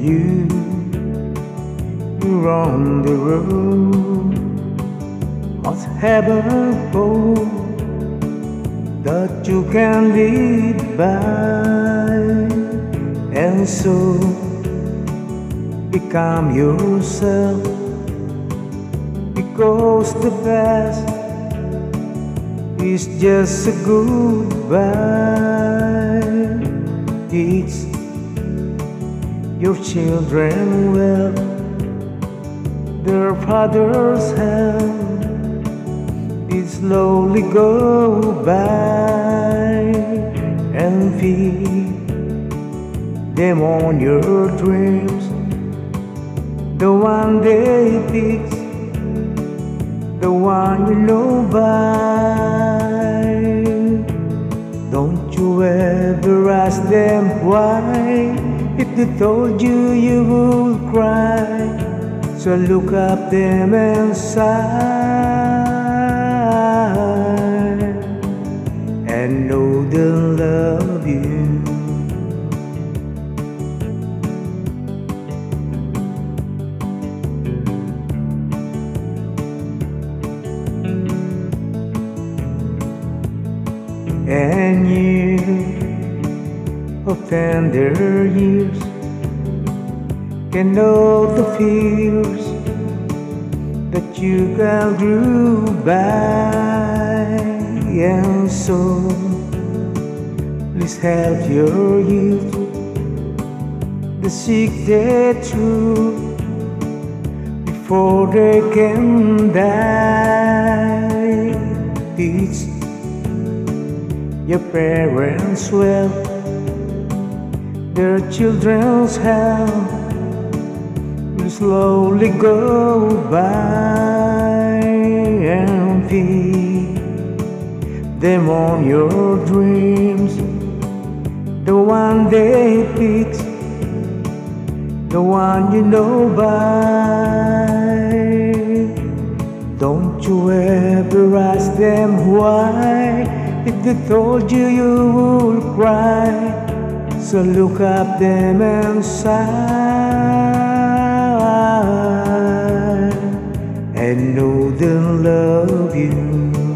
you. You're on the road. What's heaven for that you can live by? And so become yourself because the past is just a goodbye. It's your children well, their father's hand it slowly go by and feed them on your dreams, the one they fix, the one you know by. Don't you ever ask them why? If they told you, you would cry. So look up them and sigh, and know they'll love you. and you of tender years. Can know the fears that you can drew by. And so please help your youth the seek the truth before they can die. Teach your parents well, their children's hell will slowly go by and feed them on your dreams. The one they fix, the one you know by. Don't you ever ask them why? If they told you you would cry so look up them and sigh and know they love you.